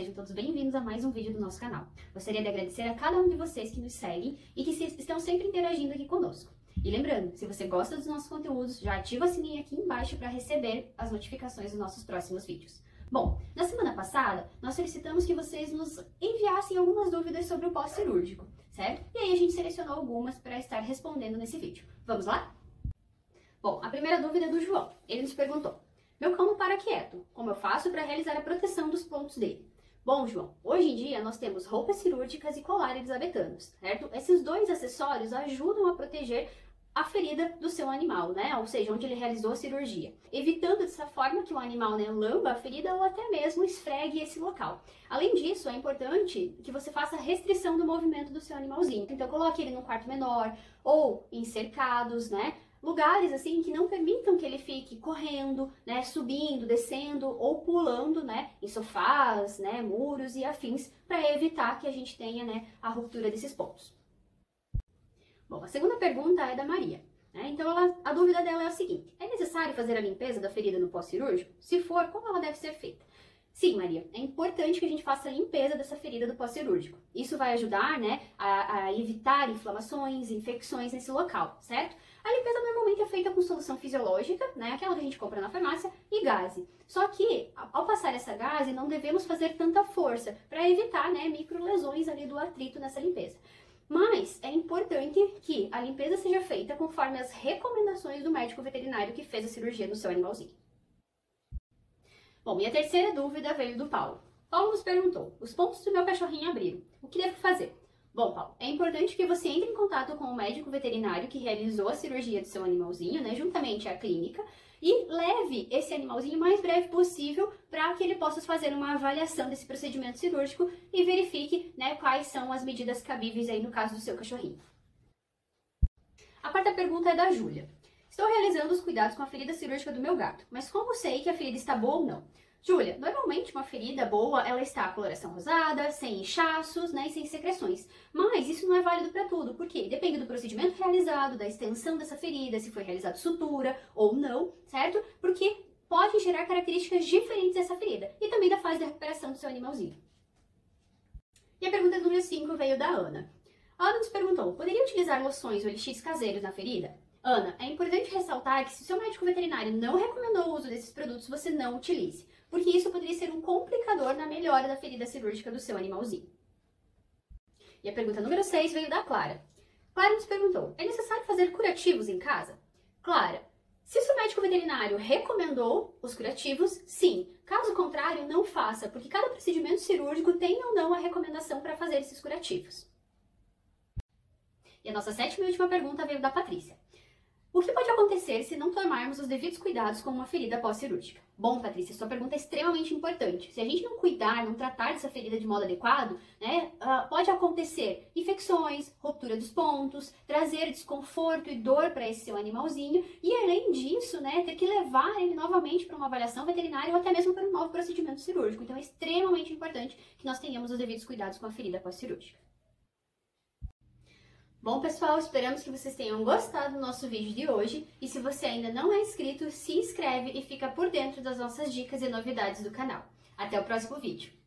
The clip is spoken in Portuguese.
sejam todos bem-vindos a mais um vídeo do nosso canal. Gostaria de agradecer a cada um de vocês que nos seguem e que estão sempre interagindo aqui conosco. E lembrando, se você gosta dos nossos conteúdos, já ativa o sininho aqui embaixo para receber as notificações dos nossos próximos vídeos. Bom, na semana passada, nós solicitamos que vocês nos enviassem algumas dúvidas sobre o pós-cirúrgico, certo? E aí a gente selecionou algumas para estar respondendo nesse vídeo. Vamos lá? Bom, a primeira dúvida é do João. Ele nos perguntou: Meu cão não para quieto. Como eu faço para realizar a proteção dos pontos dele? Bom, João, hoje em dia nós temos roupas cirúrgicas e colar elisabetanos, certo? Esses dois acessórios ajudam a proteger a ferida do seu animal, né? Ou seja, onde ele realizou a cirurgia, evitando dessa forma que o animal né, lamba a ferida ou até mesmo esfregue esse local. Além disso, é importante que você faça restrição do movimento do seu animalzinho. Então, coloque ele num quarto menor ou em cercados, né? Lugares assim que não permitam que ele fique correndo, né, subindo, descendo ou pulando, né, em sofás, né, muros e afins, para evitar que a gente tenha, né, a ruptura desses pontos. Bom, a segunda pergunta é da Maria. Né? Então, ela, a dúvida dela é a seguinte: é necessário fazer a limpeza da ferida no pós-cirúrgico? Se for, como ela deve ser feita? Sim, Maria, é importante que a gente faça a limpeza dessa ferida do pós-cirúrgico. Isso vai ajudar né, a, a, evitar inflamações, infecções nesse local, certo? A limpeza normalmente é feita com solução fisiológica, né, aquela que a gente compra na farmácia, e gase. Só que, ao passar essa gase, não devemos fazer tanta força para evitar né, micro lesões ali do atrito nessa limpeza. Mas é importante que a limpeza seja feita conforme as recomendações do médico veterinário que fez a cirurgia no seu animalzinho. Bom, minha terceira dúvida veio do Paulo. Paulo nos perguntou: os pontos do meu cachorrinho abriram. O que devo fazer? Bom, Paulo, é importante que você entre em contato com o médico veterinário que realizou a cirurgia do seu animalzinho, né, juntamente à clínica, e leve esse animalzinho o mais breve possível para que ele possa fazer uma avaliação desse procedimento cirúrgico e verifique né, quais são as medidas cabíveis aí no caso do seu cachorrinho. A quarta pergunta é da Júlia. Estou realizando os cuidados com a ferida cirúrgica do meu gato, mas como sei que a ferida está boa ou não? Júlia, normalmente uma ferida boa, ela está com coloração rosada, sem inchaços, né, e sem secreções. Mas isso não é válido para tudo, porque depende do procedimento realizado, da extensão dessa ferida, se foi realizado sutura ou não, certo? Porque pode gerar características diferentes dessa ferida e também da fase de recuperação do seu animalzinho. E a pergunta número 5 veio da Ana. A Ana nos perguntou: poderia utilizar loções ou elixires caseiros na ferida? Ana, é importante ressaltar que se o seu médico veterinário não recomendou o uso desses produtos, você não utilize porque isso poderia ser um complicador na melhora da ferida cirúrgica do seu animalzinho. E a pergunta número 6 veio da Clara. Clara nos perguntou: é necessário fazer curativos em casa? Clara, se seu médico veterinário recomendou os curativos, sim. Caso contrário, não faça, porque cada procedimento cirúrgico tem ou não a recomendação para fazer esses curativos. E a nossa sétima e última pergunta veio da Patrícia. O que pode acontecer se não tomarmos os devidos cuidados com uma ferida pós-cirúrgica? Bom, Patrícia, sua pergunta é extremamente importante. Se a gente não cuidar, não tratar dessa ferida de modo adequado, né, uh, pode acontecer infecções, ruptura dos pontos, trazer desconforto e dor para esse seu animalzinho e, além disso, né, ter que levar ele novamente para uma avaliação veterinária ou até mesmo para um novo procedimento cirúrgico. Então, é extremamente importante que nós tenhamos os devidos cuidados com a ferida pós-cirúrgica. Bom, pessoal, esperamos que vocês tenham gostado do nosso vídeo de hoje. E se você ainda não é inscrito, se inscreve e fica por dentro das nossas dicas e novidades do canal. Até o próximo vídeo!